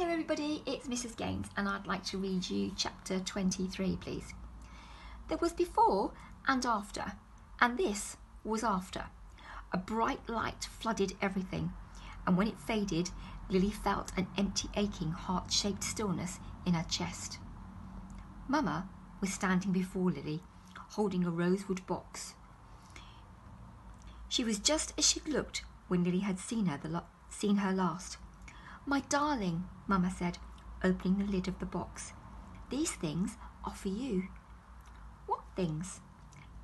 Hello everybody, it's Mrs Gaines and I'd like to read you chapter 23 please. There was before and after, and this was after. A bright light flooded everything, and when it faded, Lily felt an empty aching heart-shaped stillness in her chest. Mama was standing before Lily, holding a rosewood box. She was just as she'd looked when Lily had seen her, the seen her last. My darling, Mamma said, opening the lid of the box. These things are for you. What things?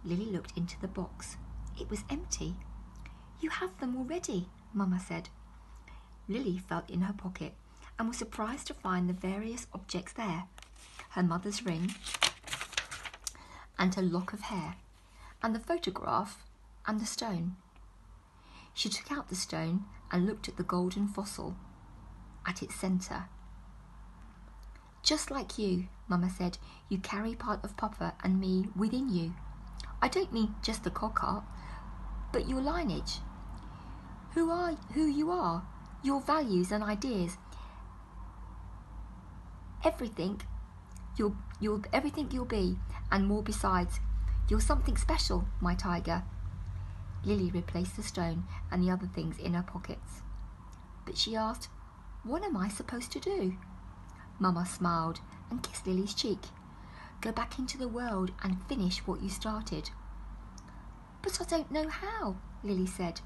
Lily looked into the box. It was empty. You have them already, Mamma said. Lily felt in her pocket and was surprised to find the various objects there. Her mother's ring and her lock of hair, and the photograph and the stone. She took out the stone and looked at the golden fossil at its centre. Just like you, Mamma said, you carry part of Papa and me within you. I don't mean just the Cogheart, but your lineage. Who are who you are, your values and ideas. Everything you'll you'll everything you'll be and more besides. You're something special, my tiger. Lily replaced the stone and the other things in her pockets. But she asked, What am I supposed to do? Mamma smiled and kissed Lily's cheek. Go back into the world and finish what you started. But I don't know how, Lily said.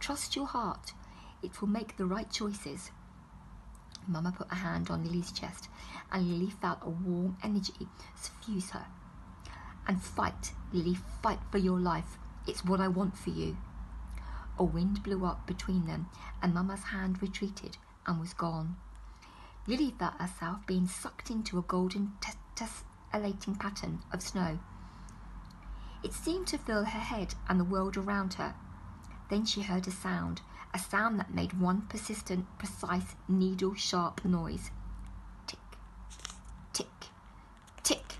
Trust your heart. It will make the right choices. Mamma put a hand on Lily's chest, and Lily felt a warm energy suffuse her. And fight, Lily, fight for your life. It's what I want for you. A wind blew up between them, and Mamma's hand retreated and was gone. Lily felt herself being sucked into a golden tessellating pattern of snow. It seemed to fill her head and the world around her. Then she heard a sound, a sound that made one persistent, precise, needle sharp noise. Tick, tick, tick.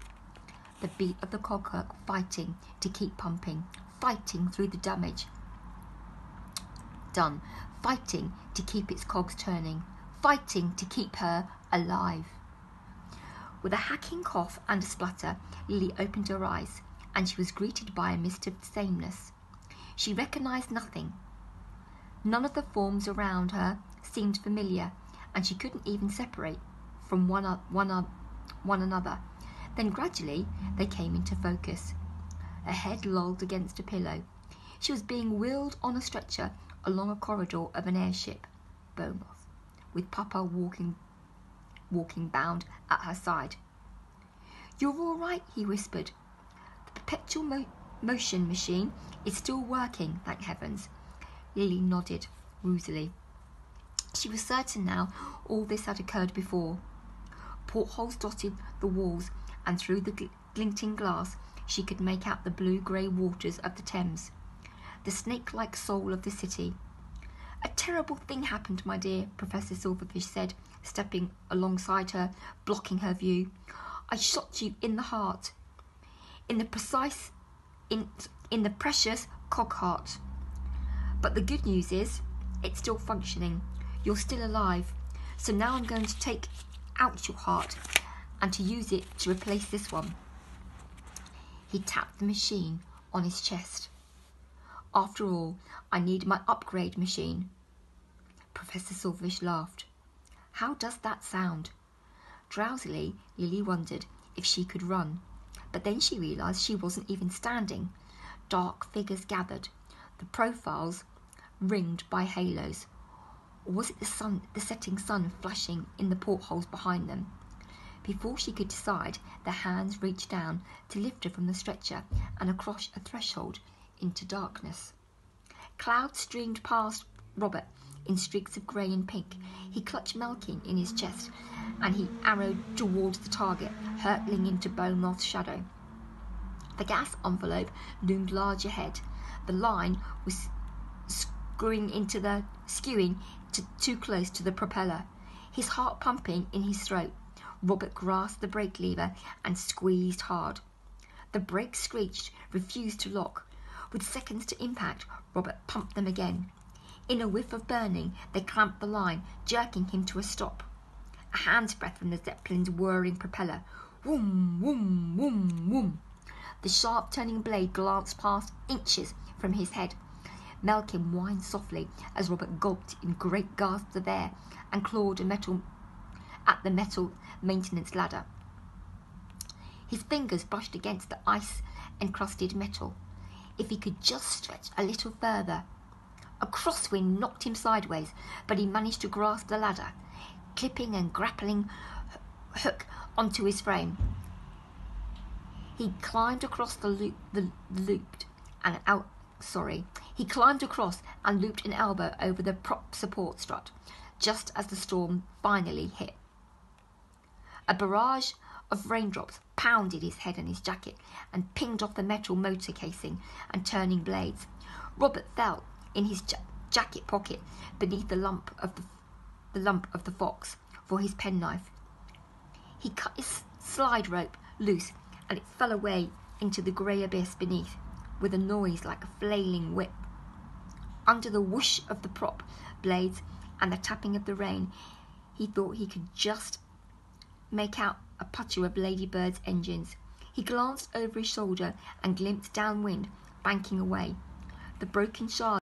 The beat of the clockwork fighting to keep pumping, fighting through the damage done, fighting to keep its cogs turning, fighting to keep her alive. With a hacking cough and a splutter, Lily opened her eyes, and she was greeted by a mist of sameness. She recognized nothing. None of the forms around her seemed familiar, and she couldn't even separate from one, one, one another. Then gradually they came into focus her head lolled against a pillow. She was being wheeled on a stretcher along a corridor of an airship, Beaumont, with Papa walking, walking bound at her side. You're all right, he whispered. The perpetual mo motion machine is still working, thank heavens. Lily nodded woozily. She was certain now all this had occurred before. Portholes dotted the walls, and through the gl glinting glass she could make out the blue-grey waters of the Thames, the snake-like soul of the city. A terrible thing happened, my dear, Professor Silverfish said, stepping alongside her, blocking her view. I shot you in the heart, in the precise, in, in the precious cog heart. But the good news is, it's still functioning. You're still alive. So now I'm going to take out your heart and to use it to replace this one. He tapped the machine on his chest. After all, I need my upgrade machine. Professor Silverfish laughed. How does that sound? Drowsily, Lily wondered if she could run, but then she realised she wasn't even standing. Dark figures gathered, the profiles ringed by halos. Or was it the sun, the setting sun flashing in the portholes behind them? Before she could decide, the hands reached down to lift her from the stretcher and across a threshold into darkness. Clouds streamed past Robert in streaks of grey and pink. He clutched Malkin in his chest and he arrowed towards the target, hurtling into Beaumont's shadow. The gas envelope loomed large ahead. The line was screwing into the skewing to, too close to the propeller, his heart pumping in his throat. Robert grasped the brake lever and squeezed hard. The brakes screeched, refused to lock. With seconds to impact, Robert pumped them again. In a whiff of burning, they clamped the line, jerking him to a stop. a hand's breadth from the Zeppelin's whirring propeller. Woom, woom, woom, woom. The sharp turning blade glanced past inches from his head. Malkin whined softly as Robert gulped in great gasps of air and clawed metal at the metal maintenance ladder. His fingers brushed against the ice encrusted metal. If he could just stretch a little further. A crosswind knocked him sideways, but he managed to grasp the ladder, clipping and grappling hook onto his frame. He climbed across the loop, the looped and out. Sorry, he climbed across and looped an elbow over the prop support strut, just as the storm finally hit. A barrage of raindrops pounded his head and his jacket and pinged off the metal motor casing and turning blades. Robert felt in his ja- jacket pocket beneath the lump of the, the lump of the fox for his penknife. He cut his slide rope loose and it fell away into the grey abyss beneath with a noise like a flailing whip. Under the whoosh of the prop blades and the tapping of the rain, he thought he could just make out a putter of Ladybird's engines. He glanced over his shoulder and glimpsed downwind, banking away. The broken shards